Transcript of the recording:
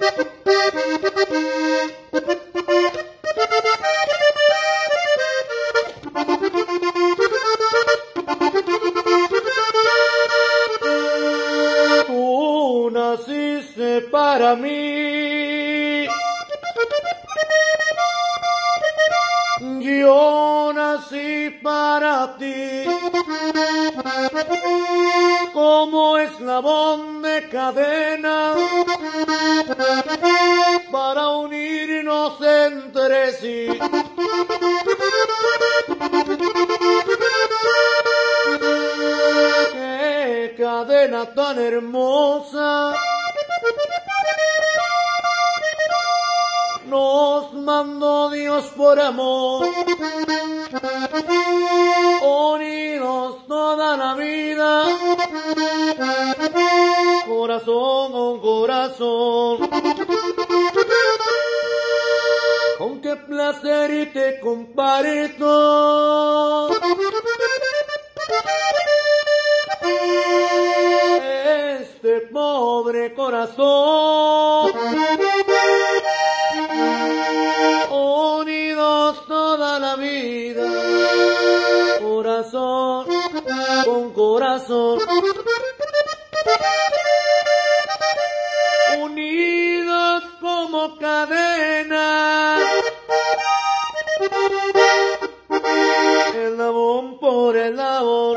Tú naciste para mí. Yo nací para ti. Para unirnos entre sí. Qué cadena tan hermosa. nos mandó Dios por amor, unidos toda la vida, corazón. Con qué placer te comparto este pobre corazón. Unidos toda la vida, corazón con corazón. cadena. El labón por el labón.